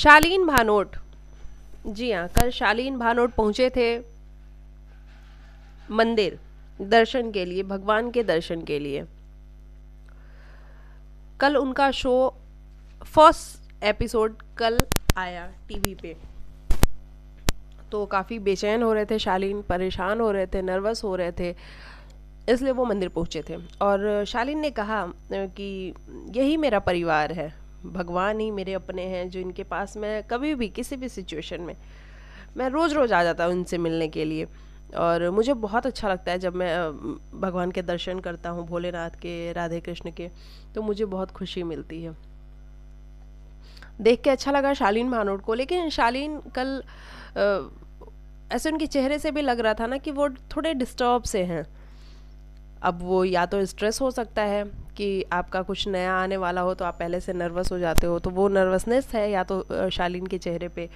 शालीन भानोट। जी हाँ कल शालीन भानोट पहुँचे थे मंदिर, दर्शन के लिए, भगवान के दर्शन के लिए। कल उनका शो, फ़र्स्ट एपिसोड कल आया टीवी पे। तो काफ़ी बेचैन हो रहे थे, शालीन, परेशान हो रहे थे, नर्वस हो रहे थे, इसलिए वो मंदिर पहुँचे थे। और शालीन ने कहा कि यही मेरा परिवार है। भगवान ही मेरे अपने हैं, जो इनके पास मैं कभी भी, किसी भी सिचुएशन में, मैं रोज़ रोज़ आ जाता हूँ उनसे मिलने के लिए। और मुझे बहुत अच्छा लगता है जब मैं भगवान के दर्शन करता हूँ, भोलेनाथ के, राधे कृष्ण के तो मुझे बहुत खुशी मिलती है। देख के अच्छा लगा शालीन भानोट को, लेकिन शालीन कल ऐसे उनके चेहरे से भी लग रहा था ना कि वो थोड़े डिस्टर्ब से हैं। अब वो या तो स्ट्रेस हो सकता है कि आपका कुछ नया आने वाला हो तो आप पहले से नर्वस हो जाते हो तो वो नर्वसनेस है या तो शालीन के चेहरे पे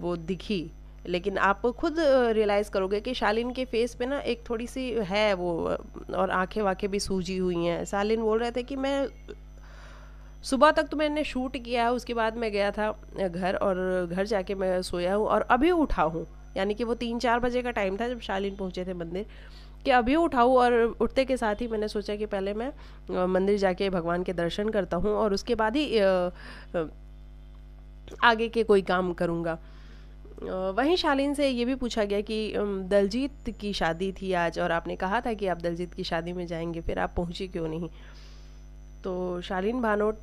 वो दिखी। लेकिन आप खुद रियलाइज़ करोगे कि शालीन के फेस पे ना एक थोड़ी सी है वो और आँखें वाखें भी सूजी हुई हैं। शालीन बोल रहे थे कि मैं, सुबह तक तो मैंने शूट किया है उसके बाद मैं गया था घर और घर जाके मैं सोया हूँ और अभी उठा हूँ। यानी कि वो तीन चार बजे का टाइम था जब शालीन पहुँचे थे मंदिर। कि अभी उठाऊँ और उठते के साथ ही मैंने सोचा कि पहले मैं मंदिर जाके भगवान के दर्शन करता हूँ और उसके बाद ही आगे के कोई काम करूँगा। वहीं शालीन से ये भी पूछा गया कि दलजीत की शादी थी आज और आपने कहा था कि आप दलजीत की शादी में जाएँगे, फिर आप पहुँची क्यों नहीं? तो शालीन भानोट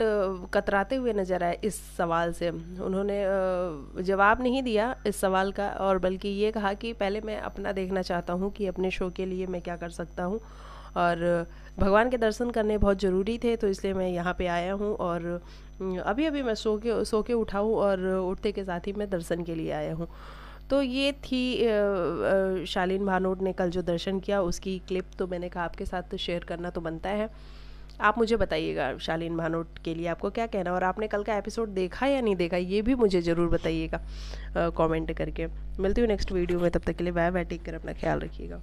कतराते हुए नज़र आए इस सवाल से। उन्होंने जवाब नहीं दिया इस सवाल का और बल्कि ये कहा कि पहले मैं अपना देखना चाहता हूँ कि अपने शो के लिए मैं क्या कर सकता हूँ। और भगवान के दर्शन करने बहुत ज़रूरी थे तो इसलिए मैं यहाँ पे आया हूँ और अभी अभी मैं सो के सो के उठा हूँ और उठते के साथ ही मैं दर्शन के लिए आया हूँ। तो ये थी शालीन भानोट ने कल जो दर्शन किया, उसकी क्लिप तो मैंने कहा आपके साथ शेयर करना तो बनता है। आप मुझे बताइएगा शालीन भानोट के लिए आपको क्या कहना और आपने कल का एपिसोड देखा या नहीं देखा? ये भी मुझे ज़रूर बताइएगा कमेंट करके। मिलती हूँ नेक्स्ट वीडियो में, तब तक के लिए बाय बाय टेक कर अपना ख्याल रखिएगा।